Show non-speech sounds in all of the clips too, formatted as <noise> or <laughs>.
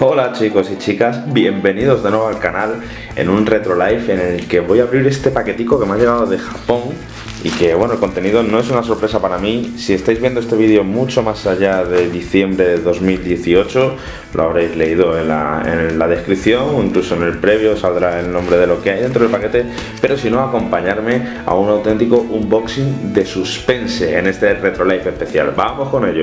Hola chicos y chicas, bienvenidos de nuevo al canal en un Retro Life en el que voy a abrir este paquetico que me ha llegado de Japón y que bueno, el contenido no es una sorpresa para mí, si estáis viendo este vídeo mucho más allá de diciembre de 2018 lo habréis leído en la, en la descripción incluso en el previo saldrá el nombre de lo que hay dentro del paquete, pero si no acompañarme a un auténtico unboxing de suspense en este Retro Life especial, vamos con ello.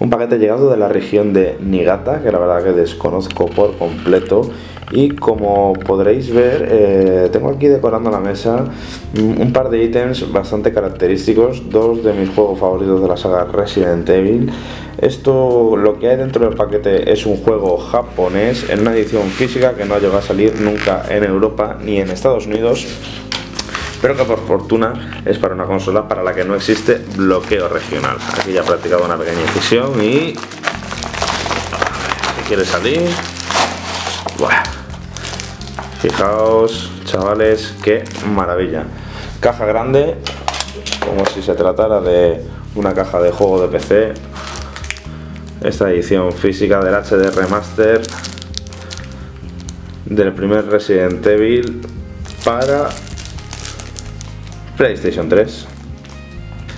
Un paquete llegado de la región de Niigata, que la verdad que desconozco por completo. Y como podréis ver, eh, tengo aquí decorando la mesa un par de ítems bastante característicos, dos de mis juegos favoritos de la saga Resident Evil. Esto, lo que hay dentro del paquete es un juego japonés en una edición física que no ha llegado a salir nunca en Europa ni en Estados Unidos pero que por fortuna es para una consola para la que no existe bloqueo regional. Aquí ya he practicado una pequeña incisión y... quiere salir? Buah. Fijaos, chavales, qué maravilla. Caja grande, como si se tratara de una caja de juego de PC. Esta edición física del HD Remaster del primer Resident Evil para PlayStation 3.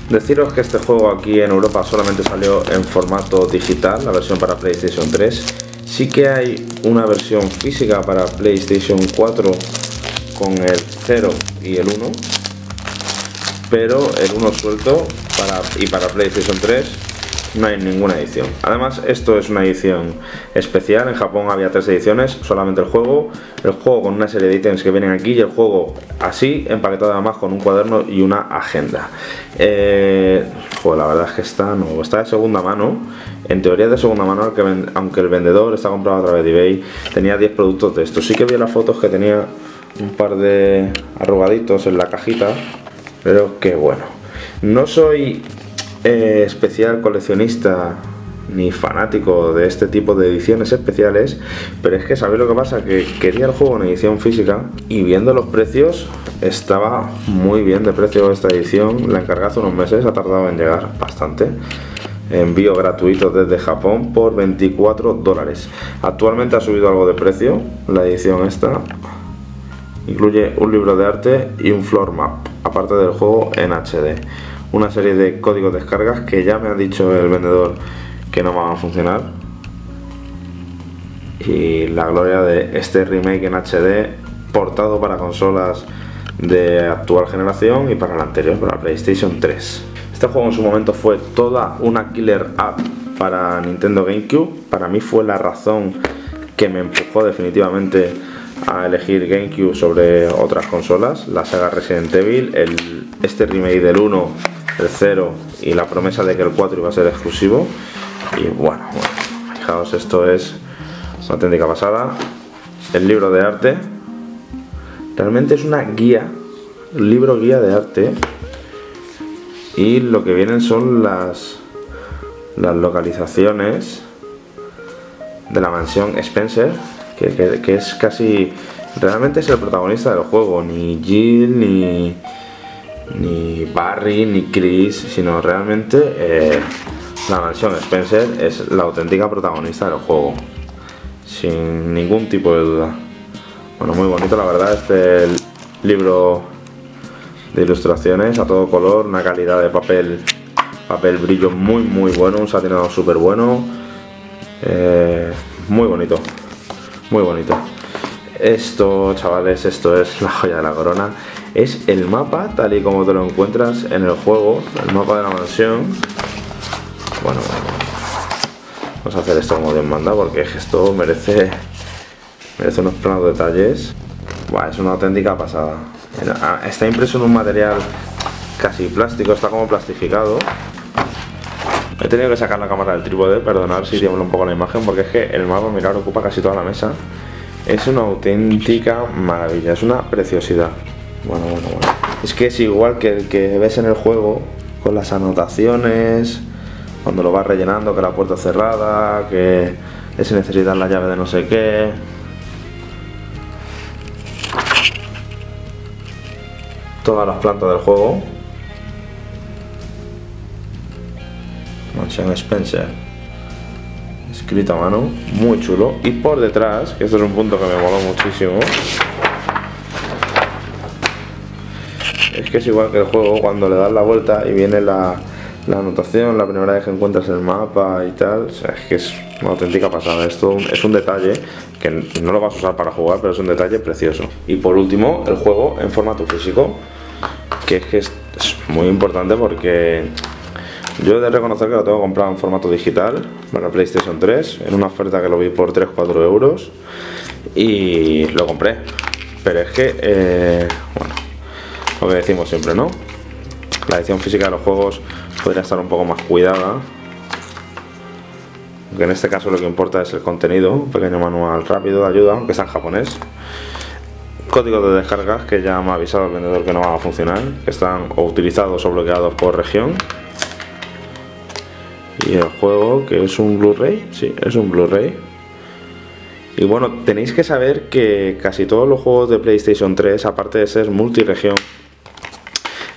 Deciros que este juego aquí en Europa solamente salió en formato digital, la versión para PlayStation 3. Sí que hay una versión física para PlayStation 4 con el 0 y el 1, pero el 1 suelto para, y para PlayStation 3 no hay ninguna edición. Además, esto es una edición especial. En Japón había tres ediciones, solamente el juego, el juego con una serie de ítems que vienen aquí y el juego así, empaquetado además con un cuaderno y una agenda. Eh, la verdad es que está nuevo, está de segunda mano. En teoría de segunda mano, aunque el vendedor está comprado a través de eBay, tenía 10 productos de estos. Sí que vi las fotos que tenía un par de arrugaditos en la cajita, pero qué bueno. No soy eh, especial coleccionista ni fanático de este tipo de ediciones especiales, pero es que sabéis lo que pasa, que quería el juego en edición física y viendo los precios estaba muy bien de precio esta edición, la encargué hace unos meses, ha tardado en llegar bastante. Envío gratuito desde Japón por 24 dólares. Actualmente ha subido algo de precio la edición esta. Incluye un libro de arte y un floor map, aparte del juego en HD una serie de códigos de descargas que ya me ha dicho el vendedor que no van a funcionar y la gloria de este remake en HD portado para consolas de actual generación y para la anterior, para la PlayStation 3. Este juego en su momento fue toda una killer app para Nintendo GameCube. Para mí fue la razón que me empujó definitivamente a elegir GameCube sobre otras consolas. La saga Resident Evil, el, este remake del 1 el 0 y la promesa de que el 4 iba a ser exclusivo. Y bueno, fijaos, esto es una auténtica pasada. El libro de arte. Realmente es una guía, libro guía de arte. Y lo que vienen son las, las localizaciones de la mansión Spencer, que, que es casi... Realmente es el protagonista del juego, ni Jill ni ni Barry ni Chris, sino realmente eh, la mansión Spencer es la auténtica protagonista del juego, sin ningún tipo de duda. Bueno, muy bonito la verdad este libro de ilustraciones a todo color, una calidad de papel, papel brillo muy muy bueno, un satinado súper bueno, eh, muy bonito, muy bonito. Esto, chavales, esto es <laughs> la joya de la corona es el mapa tal y como te lo encuentras en el juego, el mapa de la mansión. Bueno, vamos a hacer esto como Dios manda porque esto merece, merece unos planos detalles. es una auténtica pasada. Ah, está impreso en un material casi plástico, está como plastificado. He tenido que sacar la cámara del trípode, perdonar si tiembla un poco la imagen, porque es que el mapa, mirar, ocupa casi toda la mesa. Es una auténtica maravilla, es una preciosidad. Bueno, bueno, bueno. Es que es igual que el que ves en el juego, con las anotaciones, cuando lo vas rellenando, que la puerta es cerrada, que se necesitan la llave de no sé qué. Todas las plantas del juego. Mansion Spencer. Escrito a mano, muy chulo. Y por detrás, que esto es un punto que me moló muchísimo. Que es igual que el juego cuando le das la vuelta y viene la, la anotación, la primera vez que encuentras el mapa y tal, es que es una auténtica pasada. Esto es un detalle que no lo vas a usar para jugar, pero es un detalle precioso. Y por último, el juego en formato físico, que es que es, muy importante porque yo he de reconocer que lo tengo comprado en formato digital para PlayStation 3, en una oferta que lo vi por 3-4 euros y lo compré. Pero es que, eh, lo que decimos siempre, ¿no? La edición física de los juegos podría estar un poco más cuidada. Aunque en este caso lo que importa es el contenido, un pequeño manual rápido de ayuda, aunque está en japonés. Código de descargas que ya me ha avisado el vendedor que no va a funcionar, que están o utilizados o bloqueados por región. Y el juego que es un Blu-ray, sí, es un Blu-ray. Y bueno, tenéis que saber que casi todos los juegos de PlayStation 3, aparte de ser multiregión,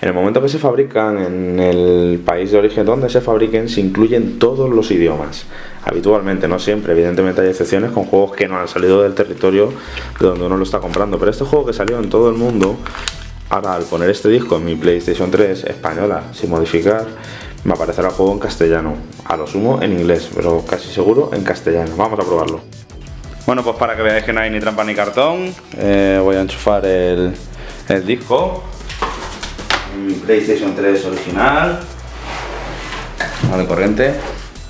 en el momento que se fabrican en el país de origen donde se fabriquen, se incluyen todos los idiomas. Habitualmente, no siempre, evidentemente hay excepciones con juegos que no han salido del territorio de donde uno lo está comprando. Pero este juego que salió en todo el mundo, ahora al poner este disco en mi PlayStation 3 española, sin modificar, me aparecerá el juego en castellano. A lo sumo en inglés, pero casi seguro en castellano. Vamos a probarlo. Bueno, pues para que veáis que no hay ni trampa ni cartón, eh, voy a enchufar el, el disco PlayStation 3 original. Vale, corriente.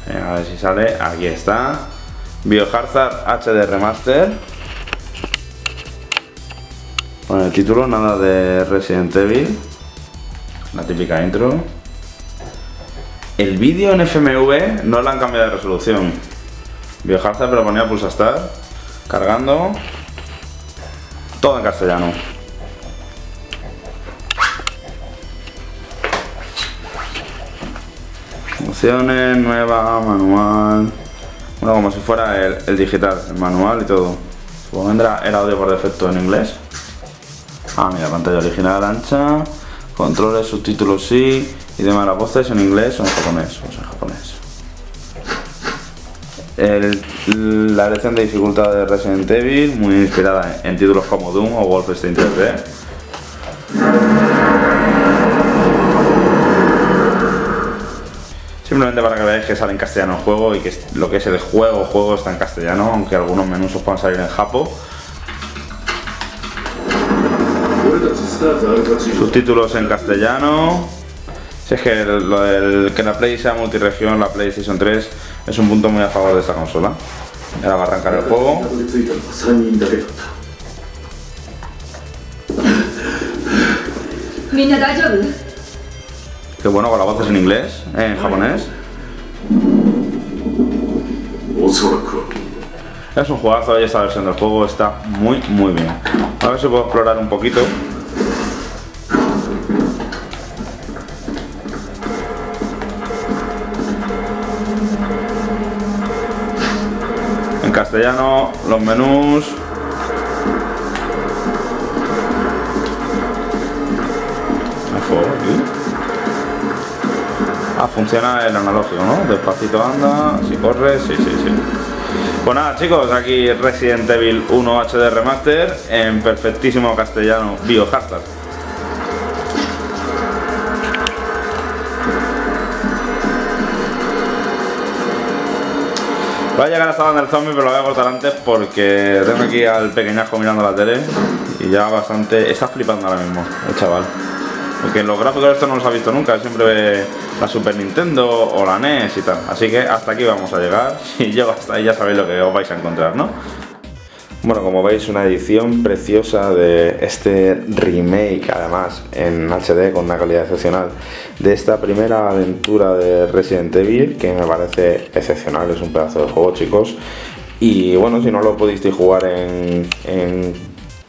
A ver si sale. Aquí está. Biohazard HD Remaster. Con el título, nada de Resident Evil. La típica intro. El vídeo en FMV no le han cambiado de resolución. Biohazard pero ponía Pulsastar. Cargando. Todo en castellano. Nueva, manual. Bueno, como si fuera el, digital, el manual y todo. Supongo vendrá el audio por defecto en inglés. Ah, mira, pantalla original ancha, controles, subtítulos sí, y demás las voces en inglés o en japonés. O en japonés. la elección de dificultad de Resident Evil, muy inspirada en, títulos como Doom o Wolfenstein 3D. Simplemente para que veáis que sale en castellano el juego y que lo que es el juego, juego está en castellano, aunque algunos menús os puedan salir en japo. Subtítulos en castellano. Si es que lo del que la Play sea multiregión, la PlayStation 3, es un punto muy a favor de esta consola. Ahora va a arrancar el juego. Qué bueno con las voces en inglés, en japonés. Es un juegazo y esta versión del juego está muy muy bien. A ver si puedo explorar un poquito. En castellano, los menús, funciona el analógico, ¿no? Despacito anda, si corre, sí, sí, sí. Pues nada chicos, aquí Resident Evil 1 HD Remaster en perfectísimo castellano Biohazard. Voy a llegar hasta donde el zombie, pero lo voy a cortar antes porque tengo aquí al pequeñajo mirando la tele y ya bastante... Está flipando ahora mismo, el chaval. Porque los gráficos de esto no los ha visto nunca, siempre ve la Super Nintendo o la NES y tal. Así que hasta aquí vamos a llegar. Si llego hasta ahí ya sabéis lo que os vais a encontrar, ¿no? Bueno, como veis, una edición preciosa de este remake, además en HD con una calidad excepcional, de esta primera aventura de Resident Evil, que me parece excepcional, es un pedazo de juego, chicos. Y bueno, si no lo pudisteis jugar en, en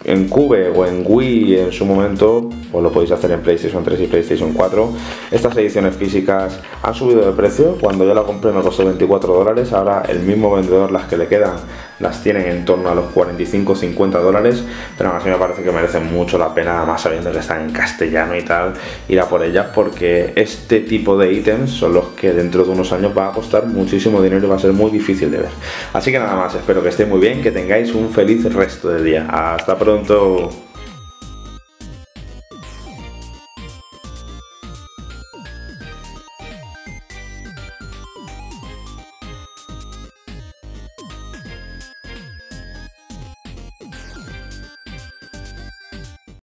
en Cube o en Wii en su momento, pues lo podéis hacer en PlayStation 3 y PlayStation 4. Estas ediciones físicas han subido de precio, cuando yo la compré me costó 24 dólares, ahora el mismo vendedor las que le quedan las tienen en torno a los 45-50 dólares, pero aún así me parece que merecen mucho la pena, además sabiendo que están en castellano y tal, ir a por ellas porque este tipo de ítems son los que dentro de unos años va a costar muchísimo dinero y va a ser muy difícil de ver. Así que nada más, espero que esté muy bien, que tengáis un feliz resto de día. Hasta pronto.